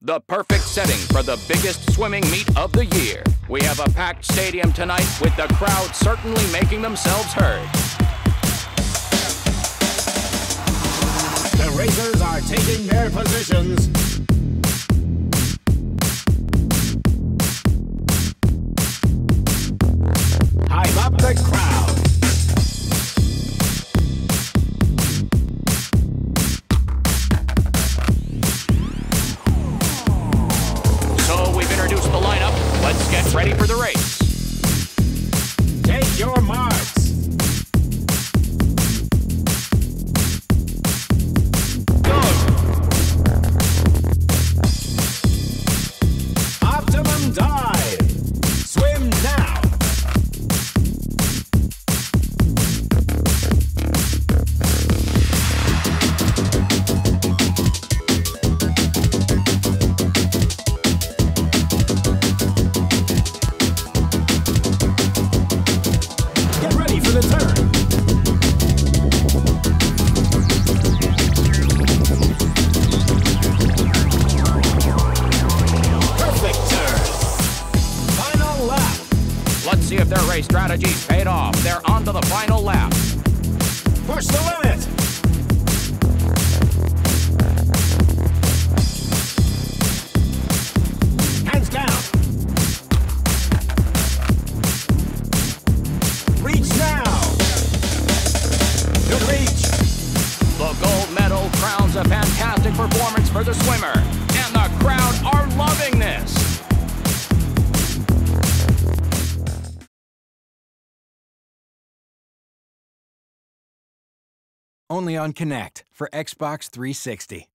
The perfect setting for the biggest swimming meet of the year. We have a packed stadium tonight with the crowd certainly making themselves heard. The racers are taking their positions. Let's get ready for the race. Perfect turn. Final lap. Let's see if their race strategies paid off. They're on to the final lap. Push the limit. Down. Reach now. Crowns a fantastic performance for the swimmer. And the crowd are loving this. Only on Kinect for Xbox 360.